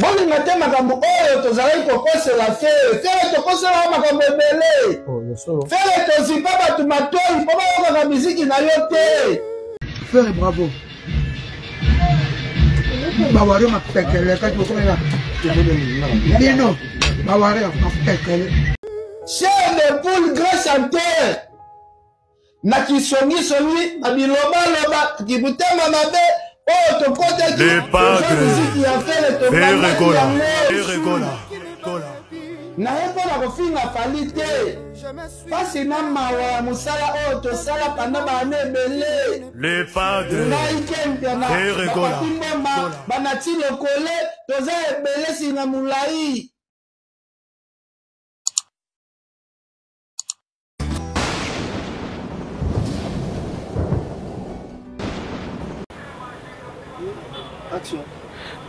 bolinga te makambo oyo tozalaki kokosela fere. Fere tokoselaka makambo ebele. Fere tozipa bato matoi mpo bayokaka miziki na yo te. Fere bravo. Bawari mapekele kati okomela bino bawari mapekele. Cher de poule grand chanteur. Na kisongisongi na bilobaloba kibutema mabe Oh, les de Beregola Beregola nayebona kofinga fali te mpasi na mawa ya mosala oyo tosala panda baane ebele. Ngai kempia na bakumboma banati lokole toza ebele sina molai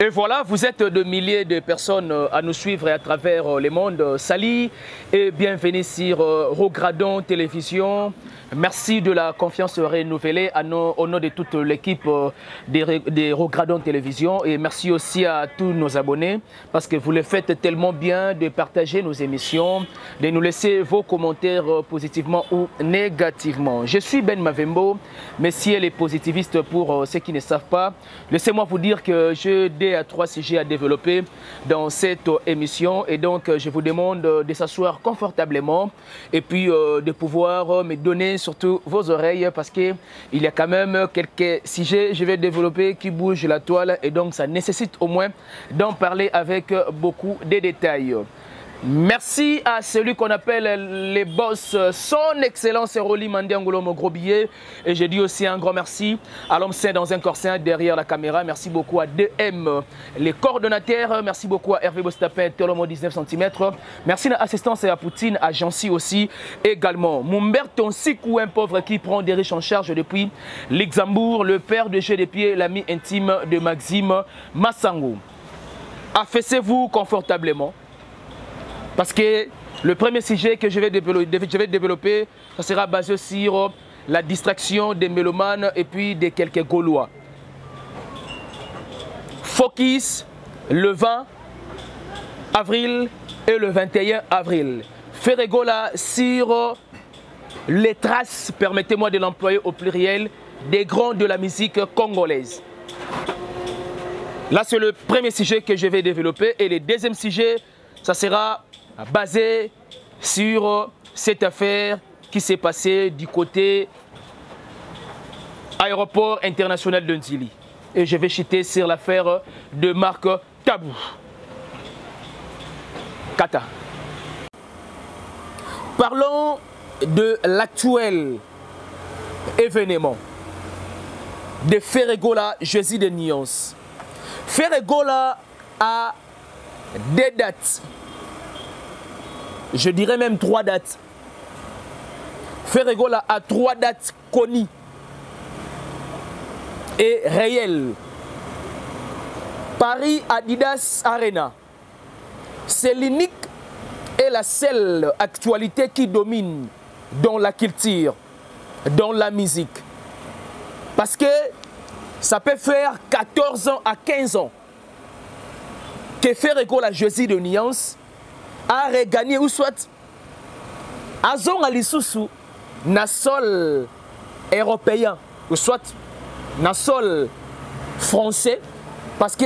Et voilà, vous êtes de milliers de personnes euh, à nous suivre à travers euh, le monde. Euh, Salut et bienvenue sur Rogradon Télévision. Merci de la confiance renouvelée au nom de toute l'équipe euh, des, des Rogradon Télévision. Et merci aussi à tous nos abonnés parce que vous le faites tellement bien de partager nos émissions, de nous laisser vos commentaires euh, positivement ou négativement. Je suis Ben Mavembo, messieurs les positivistes pour euh, ceux qui ne savent pas. Laissez-moi vous dire que j'ai à trois sujets à développer dans cette émission et donc je vous demande de s'asseoir confortablement et puis de pouvoir me donner surtout vos oreilles parce que il y a quand même quelques sujets que je vais développer qui bougent la toile et donc ça nécessite au moins d'en parler avec beaucoup de détails. Merci à celui qu'on appelle les boss, son excellence Roli Mandiangolo, mon gros billet. Et je dis aussi un grand merci à l'homme saint dans un corps saint derrière la caméra. Merci beaucoup à 2M, les coordonnateurs. Merci beaucoup à Hervé Bostapin, Tolomo 19 cm. Merci à l'assistance et à Poutine, à Jancy aussi également. Mumberton Sikou, un pauvre qui prend des riches en charge depuis Luxembourg, le père de jeu des pieds, l'ami intime de Maxime Massango. Affaissez-vous confortablement. Parce que le premier sujet que je vais développer, ça sera basé sur la distraction des mélomanes et puis de quelques Gaulois. Focus le 20 avril et le 21 avril. Ferregola sur les traces, permettez-moi de l'employer au pluriel, des grands de la musique congolaise. Là, c'est le premier sujet que je vais développer. Et le deuxième sujet, ça sera basé sur cette affaire qui s'est passée du côté aéroport international de Nzili. Et je vais chuter sur l'affaire de Marc Tabou. Kata. Parlons de l'actuel événement de Ferregola, Jésus de Nyons. Ferregola a des dates. Je dirais même trois dates. Ferregola a trois dates connues et réelles. Paris Adidas Arena. C'est l'unique et la seule actualité qui domine dans la culture, dans la musique. Parce que ça peut faire 14 ans à 15 ans que Ferregola Jésus de Nuance a regagné ou soit azonga lisusu na sol européen ou soit na sol français parce que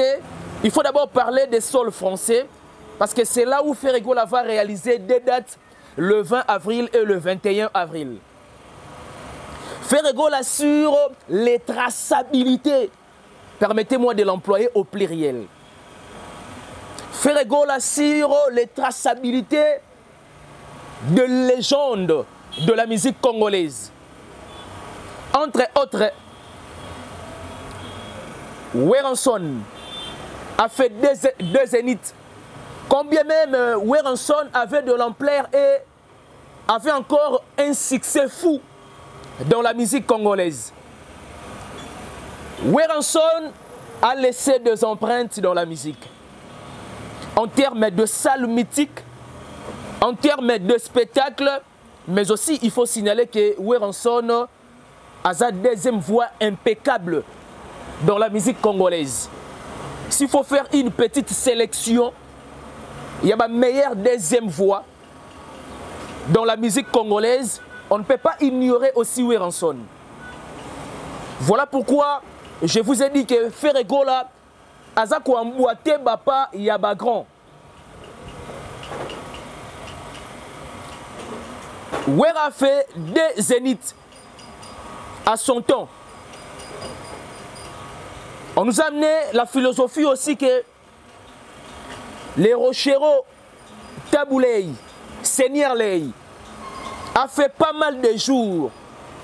il faut d'abord parler des sols français parce que c'est là où Ferregola va réaliser des dates le 20 avril et le 21 avril. Ferregola sur les traçabilités. Permettez-moi de l'employer au pluriel. Ferregola sur les traçabilités de légendes de la musique congolaise. Entre autres, Werenson a fait deux, deux zéniths. Combien même euh, Werenson avait de l'ampleur et avait encore un succès fou dans la musique congolaise. Werenson a laissé des empreintes dans la musique. En termes de salles mythiques, en termes de spectacles, mais aussi il faut signaler que Werenson a sa deuxième voix impeccable dans la musique congolaise. s'il faut faire une petite sélection, il y a ma meilleure deuxième voix dans la musique congolaise, on ne peut pas ignorer aussi Weranson. Voilà pourquoi je vous ai dit que Ferregola, Azako Ambouate Bapa Yabagran. Wera fait des zéniths à son temps. On nous a amené la philosophie aussi que les Rocheros Taboulei, Seigneur Lei, a fait pas mal de jours.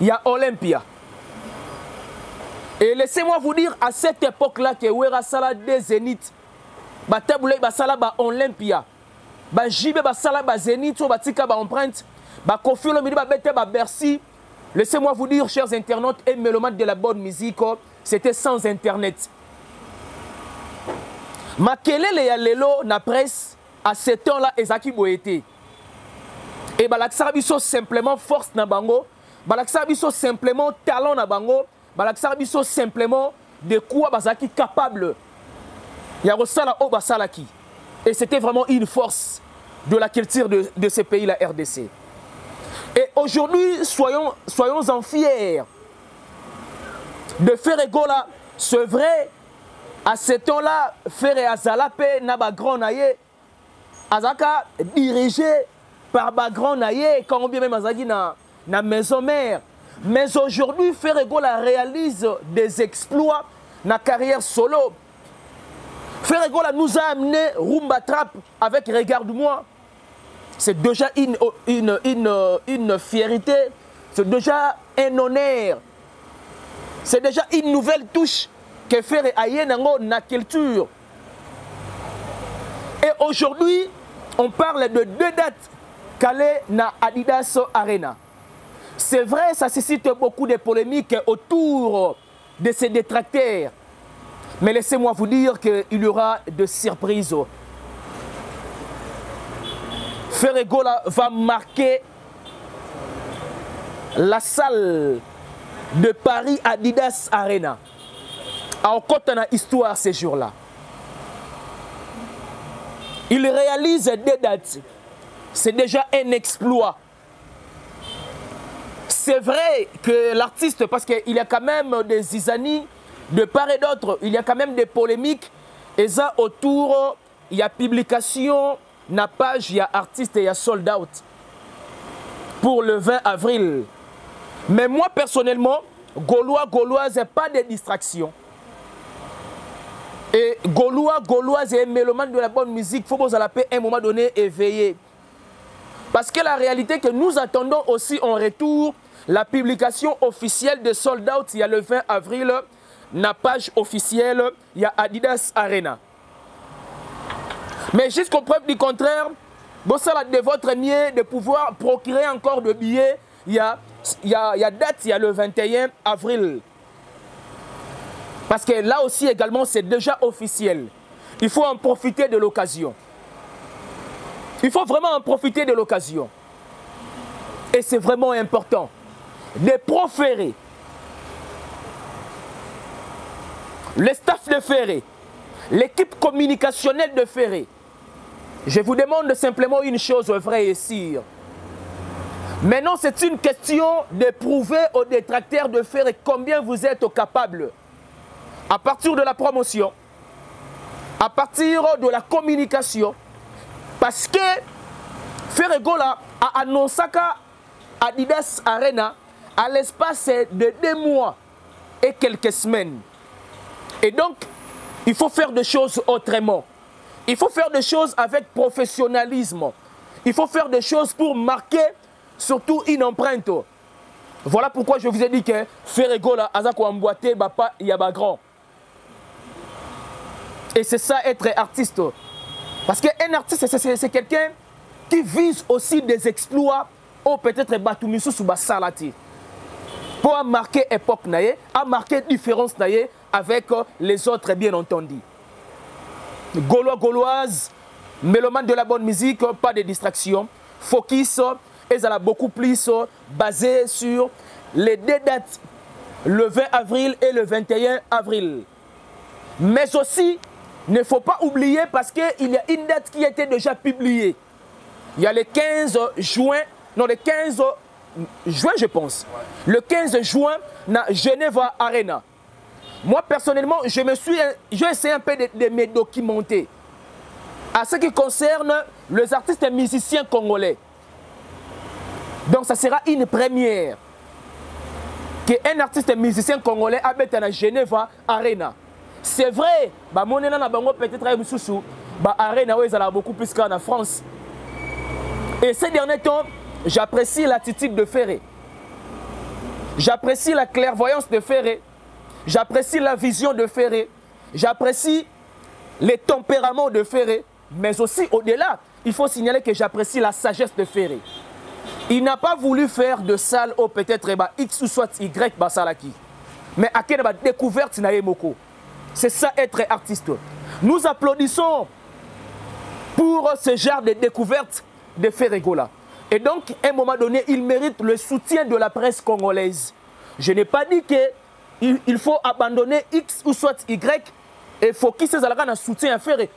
Il y a Olympia. Et laissez-moi vous dire, à cette époque-là, que Wera Sala des Zénith, ba Taboulei, ba Olympia, ba Jibé, ba Sala, ba Zénith, ba Tika, ba Empreinte, ba Kofi Olomidi, ba Bete, ba Bercy. Laissez-moi vous dire, chers internautes et mélomanes de la bonne musique, c'était sans Internet. makelele ya lelo na presse à ce temps-là ezalaki boye te e balakisaka biso simplement force na bango balakisaka biso simplement talent na bango balakisaka biso simplement de quoi bazalaki capable ya kosala basalaki et c'était vraiment une force de la culture de, ce pays la RDC et aujourd'hui soyons, soyons en fiers. De faire égola c'est vrai à ce temps-là frère azala mpe na bagrand dirigé par bagrand quand bien même azalaki na, na maison mère mais aujourd'hui frère egola réalise des exploits na carrière solo frère egola nous a amené rumba trap avec regarde-moi c'est déjà une, fierté c'est déjà un honneur c'est déjà une nouvelle touche que faire aye nango na culture. Et aujourd'hui, on parle de deux dates calées na Adidas Arena. C'est vrai, ça suscite beaucoup de polémiques autour de ces détracteurs. Mais laissez-moi vous dire qu'il y aura de surprises. Ferregola va marquer la salle de Paris Adidas Arena. aokɔta na histoire ces jours-là il réalise des dates c'est déjà un exploit c'est vrai que l'artiste parce qu'il y a quand même des zizanies de part et d'autre il y a quand même des polémiques et ça autour il y a publication na page il y a artiste il y a sold out pour le 20 avril mais moi personnellement gaulois gauloise pas de distraction Et Gaulois, Gauloise et mélomane de la bonne musique, il faut vous à un moment donné éveillé. Parce que la réalité que nous attendons aussi en retour, la publication officielle de Sold Out, il y a le 20 avril, la page officielle, il y a Adidas Arena. Mais jusqu'au preuve du contraire, bon, ça de votre mieux de pouvoir procurer encore de billets, il y a, il y a, il y a date, il y a le 21 avril. Parce que là aussi également, c'est déjà officiel. Il faut en profiter de l'occasion. Il faut vraiment en profiter de l'occasion. Et c'est vraiment important de proférer le staff de Ferré, l'équipe communicationnelle de Ferré. Je vous demande simplement une chose vraie et sûre. Maintenant, c'est une question de prouver aux détracteurs de Ferré combien vous êtes capables à partir de la promotion, à partir de la communication, parce que Ferregola a annoncé qu'à Adidas Arena, à l'espace de deux mois et quelques semaines. Et donc, il faut faire des choses autrement. Il faut faire des choses avec professionnalisme. Il faut faire des choses pour marquer surtout une empreinte. Voilà pourquoi je vous ai dit que Ferregola, Azako Amboate, Bapa, Yabagrand. Et c'est ça être artiste. Parce qu'un artiste, c'est quelqu'un qui vise aussi des exploits ou peut-être Batumisu Salati. Pour marquer époque, à marquer différence avec les autres, bien entendu. Gaulois, Gauloise, mélomane de la bonne musique, pas de distraction. Focus, et ça a beaucoup plus basé sur les deux dates, le 20 avril et le 21 avril. Mais aussi ne faut pas oublier parce qu'il y a une date qui a été déjà publiée. Il y a le 15 juin, non, le 15 juin, je pense. Le 15 juin, na Geneva Arena. Moi, personnellement, je me suis, j'ai essayé un peu de, de, me documenter. À ce qui concerne les artistes et musiciens congolais. Donc, ça sera une première. Qu'un artiste et musicien congolais habite à Geneva Arena. C'est vrai, bah, mon bango peut-être à Moussoussou, bah, Arena, ça a beaucoup plus qu'en France. Et ces derniers temps, j'apprécie l'attitude de Ferré. J'apprécie la clairvoyance de Ferré. J'apprécie la vision de Ferré. J'apprécie les tempéraments de Ferré. Mais aussi, au-delà, il faut signaler que j'apprécie la sagesse de Ferré. Il n'a pas voulu faire de salle au peut-être bah, X ou soit Y Basalaki. Mais à quelle découverte n'a Moko. C'est ça être artiste. Nous applaudissons pour ce genre de découverte de Ferregola. Et donc, à un moment donné, il mérite le soutien de la presse congolaise. Je n'ai pas dit qu'il il faut abandonner X ou soit Y et il faut qu'il se un soutien à Ferré.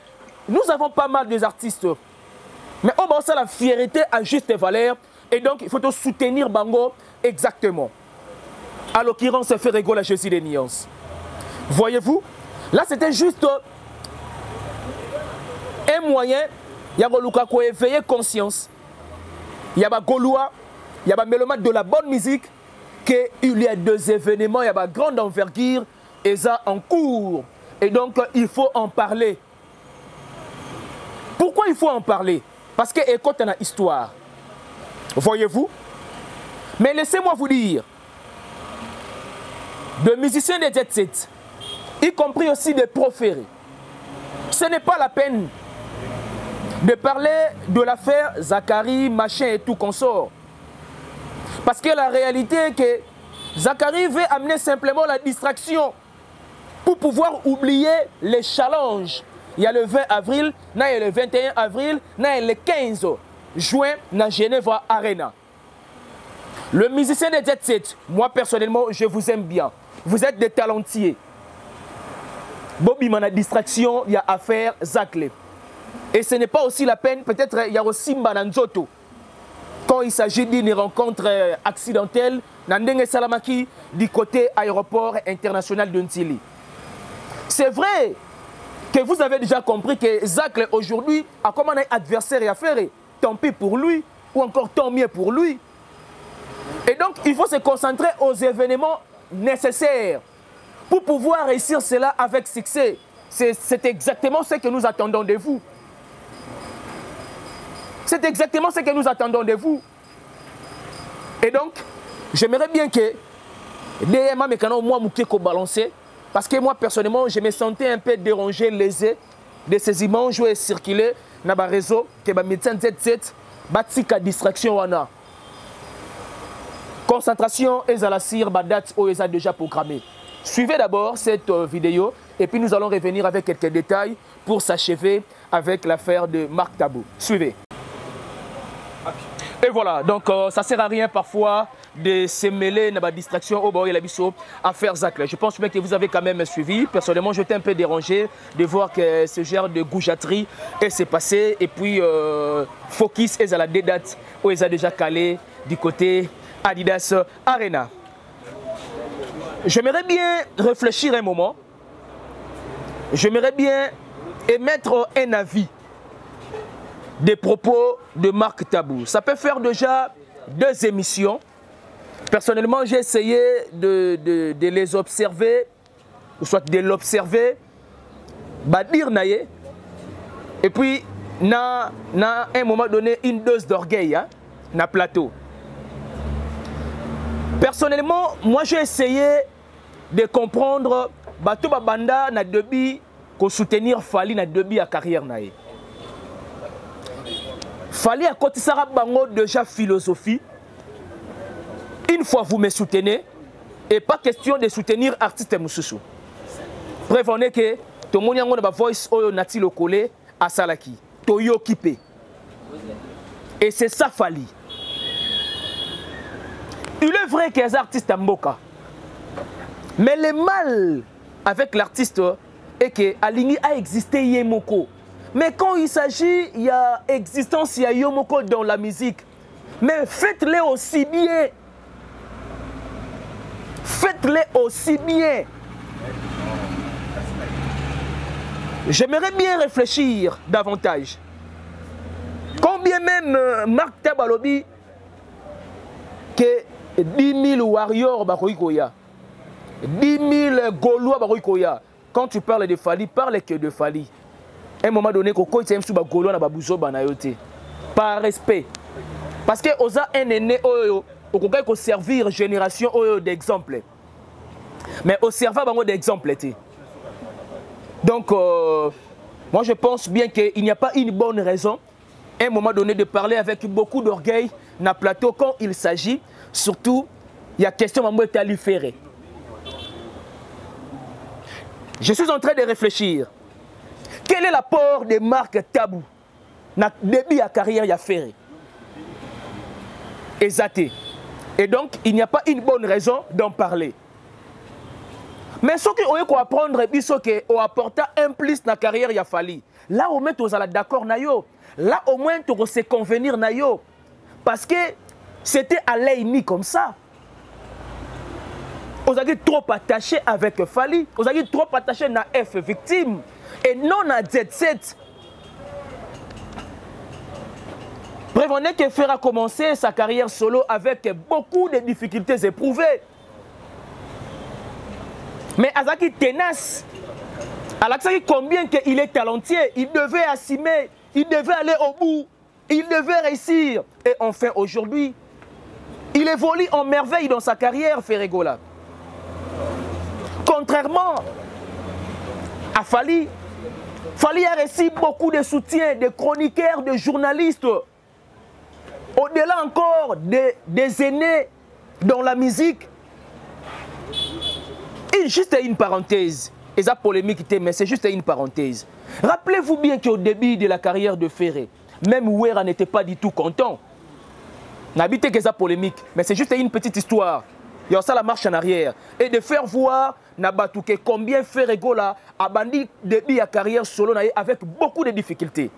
Nous avons pas mal des artistes. Mais on va la fierté à juste valeur. Et donc, il faut soutenir Bango exactement. À l'occurrence, Ferregola, je suis des nuances. Voyez-vous Là, c'était juste un moyen, il y a conscience. Il y a Gaulois, il y a mélomane de la bonne musique, qu'il y a deux événements, il y a grande envergure, et ça en cours. Et donc, il faut en parler. Pourquoi il faut en parler? Parce que écoute une histoire. Voyez-vous? Mais laissez-moi vous dire, de musiciens de jet set, y compris aussi des proférés. Ce n'est pas la peine de parler de l'affaire Zachary, machin et tout consort. Parce que la réalité est que Zachary veut amener simplement la distraction pour pouvoir oublier les challenges. Il y a le 20 avril, il y a le 21 avril, il y a le 15 juin dans Geneva Arena. Le musicien de Jet Set, moi personnellement, je vous aime bien. Vous êtes des talentiers. Bobby a distraction, il y a affaire Zakle. Et ce n'est pas aussi la peine, peut-être il y a aussi. Quand il s'agit d'une rencontre euh, accidentelle, Nandenge Salamaki, du côté aéroport international de Ntili. C'est vrai que vous avez déjà compris que Zakle aujourd'hui a comme un adversaire et affaire. Tant pis pour lui, ou encore tant mieux pour lui. Et donc, il faut se concentrer aux événements nécessaires pour pouvoir réussir cela avec succès. C'est exactement ce que nous attendons de vous. C'est exactement ce que nous attendons de vous. Et donc, j'aimerais bien que DMA Mécano, moi, Moukeko balancer. Parce que moi, personnellement, je me sentais un peu dérangé, lésé de ces images où circulé dans le réseau, que les médecins Z7, batika distraction wana. Concentration et à la cire, date où ont déjà programmé. Suivez d'abord cette euh, vidéo et puis nous allons revenir avec quelques détails pour s'achever avec l'affaire de Marc Tabou. Suivez. Et voilà, donc euh, ça sert à rien parfois de se mêler dans la distraction au bord et la à faire Zacle. Je pense bien que vous avez quand même suivi. Personnellement, j'étais un peu dérangé de voir que ce genre de goujaterie s'est passé. Et puis, euh, Focus est à la date où ils ont déjà calé du côté Adidas Arena. J'aimerais bien réfléchir un moment. J'aimerais bien émettre un avis des propos de Marc Tabou. Ça peut faire déjà deux émissions. Personnellement, j'ai essayé de, les observer, ou soit de l'observer, bah dire et puis, na, un moment donné, une dose d'orgueil, hein, na plateau. Personnellement, moi j'ai essayé de comprendre bato babanda na debi ko soutenir Fali na debi à carrière. Fali a kotisaka bango déjà philosophie. Une fois vous me soutenez et pas question de soutenir artiste mususu. Prévenez que tomoni yango na ba voice oyo nati lokole asalaki. Toyoki pe. Et c'est ça Fali. Il est vrai que les artistes Mboka. Mais le mal avec l'artiste, et que alingi a existé ye moko mais quand il s'agit il y a existence il y a yo moko dans la musique. Mais faites-les aussi bien. Faites-les aussi bien. J'aimerais bien réfléchir davantage. Combien même euh, Marc Tabalobi que 10 000 warriors bakoki koya. 10 000 gaulois bakoki koya. Quand tu parles de Fali parle que de Fali. à un moment donné kokoyisa ye mosusu bagaulois na babuzoba na par respect. Parce que oza un aîné oyo okokaki koservir génération oyo d'exemple. Mais oserva bango d'exemple donc euh, moi je pense bien qu'il n'y a pas une bonne raison un moment donné de parler avec beaucoup d'orgueil na plateau quand il s'agit. Surtout il y a question mambo etali ferré je suis en train de réfléchir quel est l'apport de Marc Tabou na début à carrière ya ferré. Et donc, il n'y a pas une bonne raison d'en parler. Mais ce que vous apprendre, c'est que vous apporter un plus dans la carrière, il a fallu. Là, au moins, vous êtes d'accord. Là, au moins, se convenir. Parce que c'était à l'aini comme ça. Vous avez trop attaché avec Fali. Vous avez trop attaché à F victime. Et non à Z7. Prévenez que Fer a commencé sa carrière solo avec beaucoup de difficultés éprouvées. Mais Azaki tenace. Alaksaki combien qu'il est talentueux, il devait assumer, il devait aller au bout, il devait réussir. Et enfin aujourd'hui, il évolue en merveille dans sa carrière, Ferregola. Contrairement à Fali, Fali a reçu beaucoup de soutien de chroniqueurs, de journalistes. Au-delà encore des, des aînés dans la musique, et juste une parenthèse, et ça polémique, mais c'est juste une parenthèse. Rappelez-vous bien qu'au début de la carrière de Ferré, même Ouera n'était pas du tout content. N'habitez que ça polémique, mais c'est juste une petite histoire. Il y a ça la marche en arrière. Et de faire voir Nabatouke combien Ferré Gola a bandit début la carrière solo avec beaucoup de difficultés.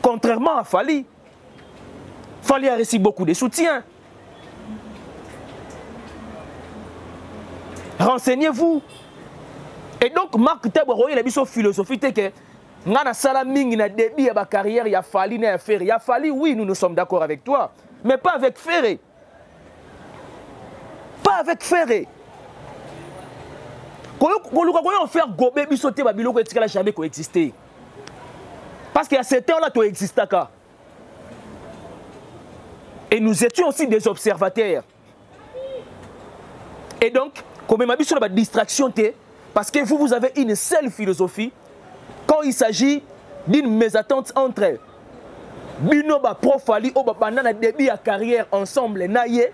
Contrairement à Fali, Fali a reçu beaucoup de soutien. Renseignez-vous. Et donc, Marc Teboro, il a mis son philosophie que nga na sala mingi na début ya ba carrière Fali na ya Ferré. Ya Fali, oui, nous nous sommes d'accord avec toi, mais pas avec Ferré. Pas avec Ferré. koluka koyo faire gobe biso te babiloko etikala jamais koexister parce qu'à ce temps-là, tu existais. Et nous étions aussi des observateurs. Et donc, comme ma sur la distraction, parce que vous, vous avez une seule philosophie. Quand il s'agit d'une mésattente entre Binoba Profali ou pendant début à carrière ensemble, naïe.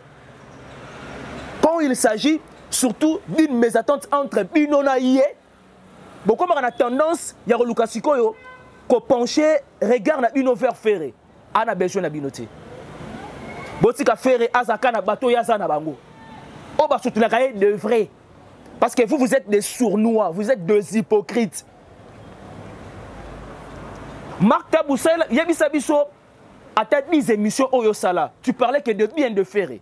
Quand il s'agit surtout d'une mésattente entre Bino naïe, beaucoup on a tendance, il y a Lucas Sikoyo, kopenche regard na bino vers ferré. Ana besoin na bino te botika ferré azaka na bato oyo aza na bango. Oyo basoutenaka ye de vrai. Parce que vous vous êtes des sournois vous êtes des hypocrites. Mark tabusel yebisa biso ata 10 émissions oyo osala tu parlais que de bien de ferré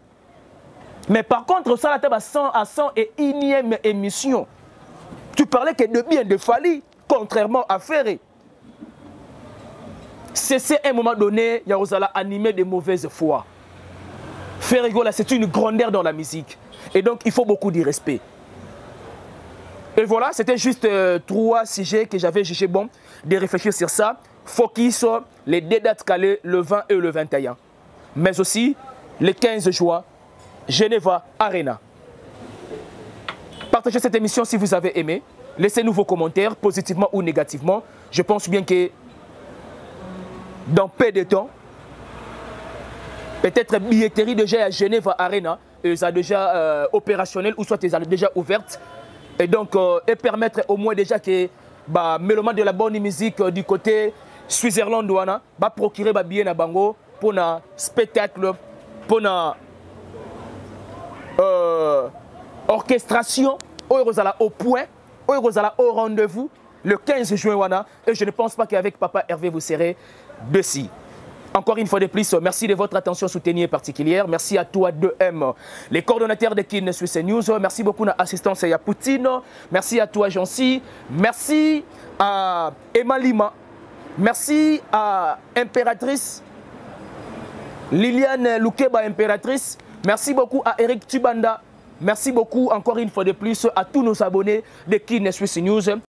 mais par contre osala ata ba 100 à 100 et unième émission tu parlais que de bien de fali contrairement à ferré c'est à un moment donné, Yarosala animé de mauvaise foi. Ferrigola, c'est une grandeur dans la musique. Et donc, il faut beaucoup de respect. Et voilà, c'était juste euh, trois sujets que j'avais jugé bon de réfléchir sur ça. Sur les deux dates calées, le 20 et le 21. Mais aussi, le 15 juin, Geneva Arena. Partagez cette émission si vous avez aimé. Laissez-nous vos commentaires, positivement ou négativement. Je pense bien que dans peu de temps, peut-être billetterie déjà à Genève Arena, et ça déjà euh, opérationnel ou soit déjà ouverte. Et donc, euh, et permettre au moins déjà que bah, Mélomane de la bonne musique euh, du côté Switzerland wana va procurer ba billet na bango pour un spectacle pour une euh, orchestration au point au rendez-vous le 15 juin wana et je ne pense pas qu'avec papa hervé vous serez dessus encore une fois de plus, merci de votre attention soutenue et particulière. Merci à toi 2M, les coordonnateurs de Kin Swiss News. Merci beaucoup à l'assistance à Poutine. Merci à toi Jancy. Merci à Emma Lima. Merci à Impératrice Liliane Loukeba, Impératrice. Merci beaucoup à Eric Tubanda. Merci beaucoup encore une fois de plus à tous nos abonnés de Kin News.